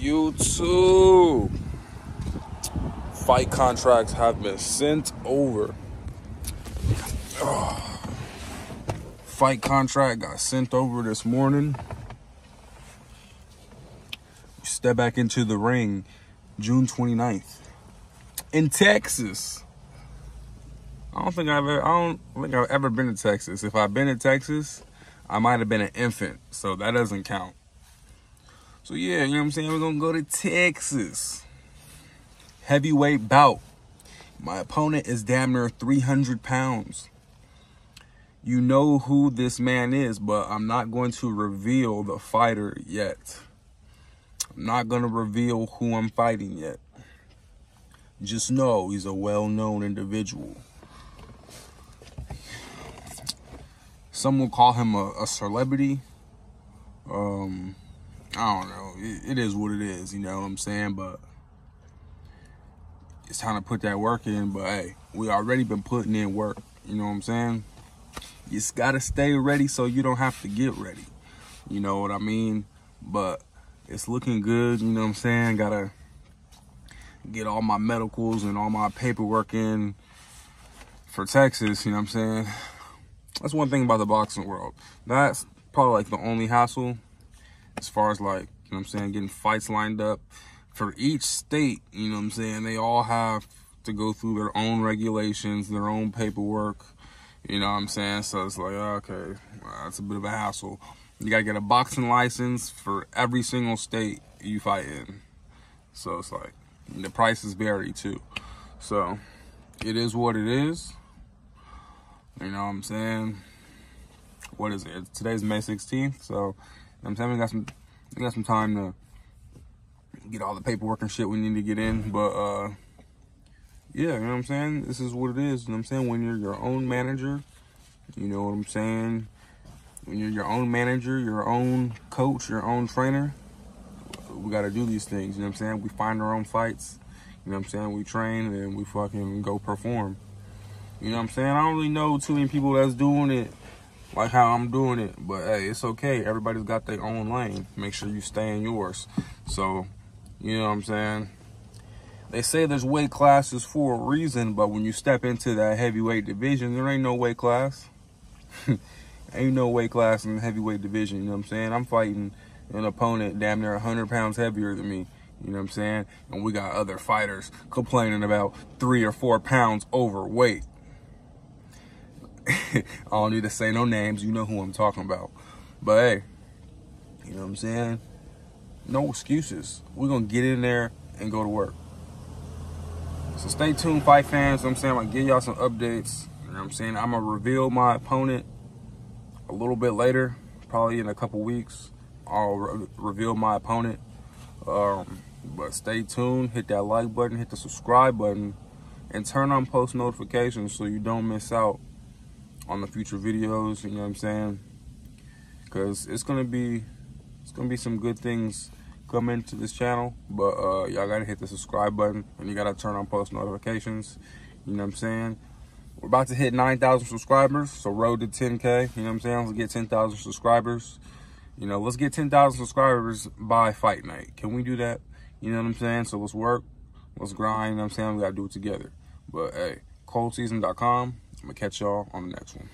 YouTube. Fight contracts have been sent over. Fight contract got sent over this morning. Step back into the ring June 29th in Texas. I don't think I've ever, I don't think I've ever been to Texas. If I've been to Texas, I might have been an infant, so that doesn't count. So yeah, you know what I'm saying? We're gonna go to Texas. Heavyweight bout. My opponent is damn near 300 pounds. You know who this man is, but I'm not going to reveal the fighter yet. I'm not going to reveal who I'm fighting yet. Just know he's a well-known individual. Some will call him a, a celebrity. Um, I don't know. It, it is what it is, you know what I'm saying? But it's time to put that work in. But hey, we already been putting in work. You know what I'm saying? You just gotta stay ready so you don't have to get ready. You know what I mean? But it's looking good, you know what I'm saying? Gotta get all my medicals and all my paperwork in for Texas, you know what I'm saying? That's one thing about the boxing world. That's probably like the only hassle as far as like, you know what I'm saying, getting fights lined up. For each state, you know what I'm saying, they all have to go through their own regulations, their own paperwork, you know what I'm saying? So it's like, oh, okay, well, that's a bit of a hassle. You gotta get a boxing license for every single state you fight in. So it's like, the prices vary too. So it is what it is. You know what I'm saying? What is it? Today's May 16th, so I'm saying we got some we got some time to get all the paperwork and shit we need to get in. But uh yeah, you know what I'm saying? This is what it is. You know what I'm saying? When you're your own manager, you know what I'm saying? When you're your own manager, your own coach, your own trainer, we gotta do these things, you know what I'm saying? We find our own fights, you know what I'm saying? We train and we fucking go perform. You know what I'm saying? I don't really know too many people that's doing it like how I'm doing it. But hey, it's okay. Everybody's got their own lane. Make sure you stay in yours. So, you know what I'm saying? They say there's weight classes for a reason, but when you step into that heavyweight division, there ain't no weight class. ain't no weight class in the heavyweight division, you know what I'm saying? I'm fighting an opponent damn near 100 pounds heavier than me. You know what I'm saying? And we got other fighters complaining about three or four pounds overweight. I don't need to say no names. You know who I'm talking about. But hey, you know what I'm saying? No excuses. We're going to get in there and go to work. So stay tuned, fight fans. I'm saying I'm going to give y'all some updates. You know what I'm saying? I'm going to reveal my opponent a little bit later, probably in a couple weeks. I'll re reveal my opponent. Um, but stay tuned. Hit that like button, hit the subscribe button, and turn on post notifications so you don't miss out on the future videos, you know what I'm saying? Cause it's gonna be it's gonna be some good things coming to this channel, but uh, y'all gotta hit the subscribe button and you gotta turn on post notifications. You know what I'm saying? We're about to hit 9,000 subscribers, so road to 10K. You know what I'm saying? Let's get 10,000 subscribers. You know, let's get 10,000 subscribers by fight night. Can we do that? You know what I'm saying? So let's work, let's grind. You know what I'm saying? We gotta do it together. But hey, coldseason.com. I'm going to catch y'all on the next one.